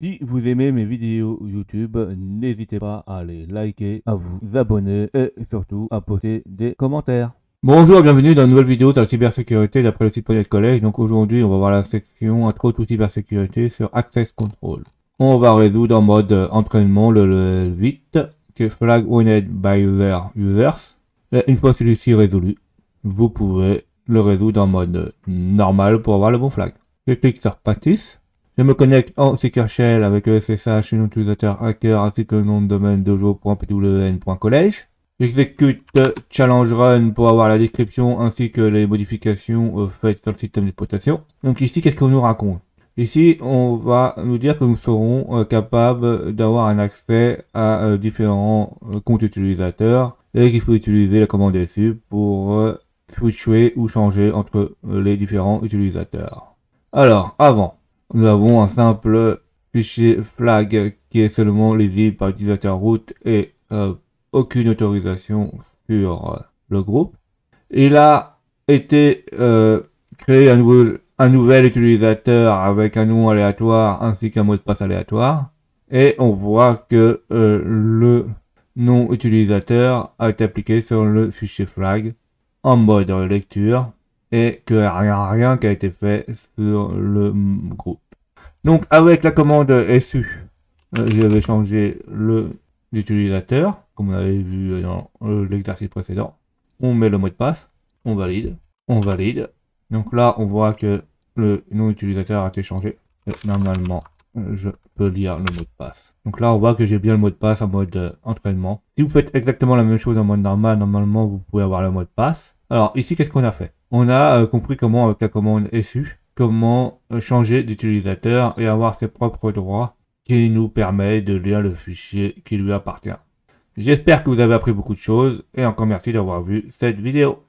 Si vous aimez mes vidéos YouTube, n'hésitez pas à les liker, à vous abonner et surtout à poster des commentaires. Bonjour, bienvenue dans une nouvelle vidéo sur la cybersécurité d'après le site Project College. Donc aujourd'hui, on va voir la section Intro to cybersécurité sur Access Control. On va résoudre en mode entraînement le level 8, qui est Flag Owned by User Users. Et une fois celui-ci résolu, vous pouvez le résoudre en mode normal pour avoir le bon flag. Je clique sur Practice. Je me connecte en Shell avec SSH, nom utilisateur hacker ainsi que le nom de domaine dojo.pwn.college. J'exécute challenge run pour avoir la description ainsi que les modifications euh, faites sur le système d'exploitation. Donc ici, qu'est-ce qu'on nous raconte? Ici, on va nous dire que nous serons euh, capables d'avoir un accès à euh, différents comptes utilisateurs et qu'il faut utiliser la commande SU pour switcher ou changer entre les différents utilisateurs. Alors, avant, nous avons un simple fichier flag qui est seulement lisible par l'utilisateur root et euh, aucune autorisation sur euh, le groupe. Il a été euh, créé un, un nouvel utilisateur avec un nom aléatoire ainsi qu'un mot de passe aléatoire. Et on voit que le nom utilisateur a été appliqué sur le fichier flag en mode lecture et que rien, rien qui a été fait sur le groupe. Donc avec la commande SU, euh, je vais changer le l'utilisateur, comme on avait vu dans l'exercice précédent. On met le mot de passe, on valide, on valide. Donc là, on voit que le nom utilisateur a été changé. normalement, je peux lire le mot de passe. Donc là, on voit que j'ai bien le mot de passe en mode euh, entraînement. Si vous faites exactement la même chose en mode normal, normalement, vous pouvez avoir le mot de passe. Alors ici, qu'est-ce qu'on a fait? On a euh, compris comment avec la commande SU, comment euh, changer d'utilisateur et avoir ses propres droits qui nous permet de lire le fichier qui lui appartient. J'espère que vous avez appris beaucoup de choses et encore merci d'avoir vu cette vidéo.